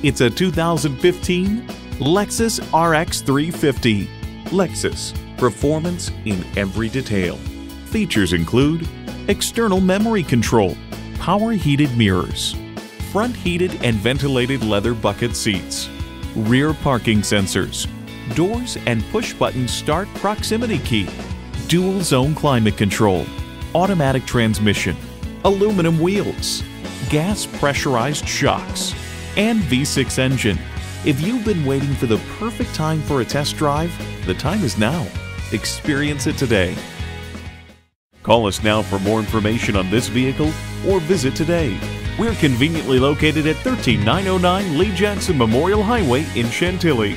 It's a 2015 Lexus RX 350. Lexus, performance in every detail. Features include external memory control, power heated mirrors, front heated and ventilated leather bucket seats, rear parking sensors, doors and push button start proximity key, dual zone climate control, automatic transmission, aluminum wheels, gas pressurized shocks, and V6 engine. If you've been waiting for the perfect time for a test drive, the time is now. Experience it today. Call us now for more information on this vehicle or visit today. We're conveniently located at 13909 Lee Jackson Memorial Highway in Chantilly.